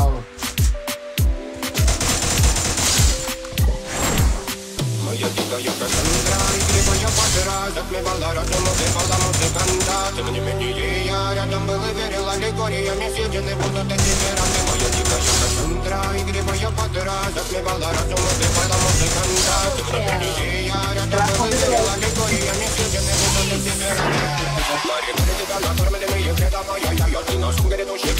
sábado. Марина, ты дала формы, я, я, я, ты на сундере, души,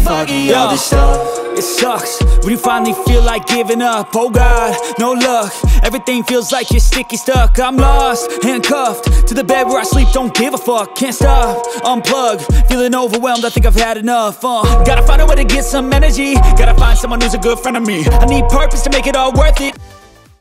can foggy all this stuff. It sucks. When you finally feel like giving up. Oh God, no luck. Everything feels like you're sticky stuck. I'm lost, handcuffed. To the bed where I sleep, don't give a fuck. Can't stop, unplug Feeling overwhelmed, I think I've had enough. Uh, Gotta find a way to get some energy. Gotta find someone who's a good friend of me. I need purpose to make it all worth it